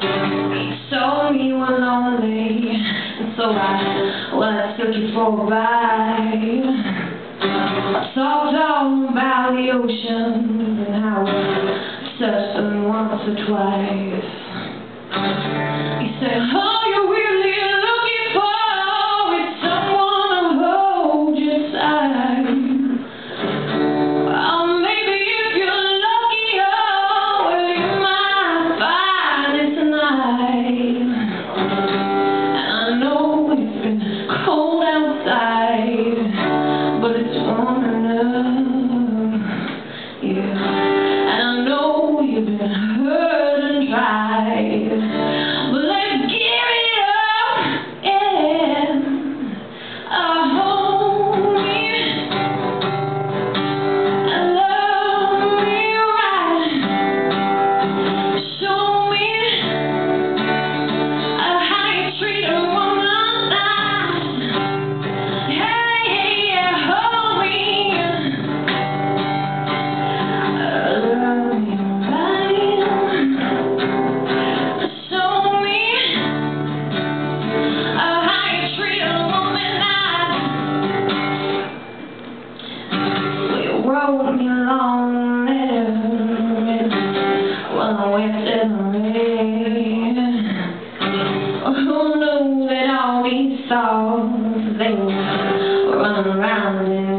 So me we're lonely, and so I, well, looking for a ride. Talked all about the ocean, and how I touched them once or twice. broken loneliness when I wept Who knew that all these souls They were running around in.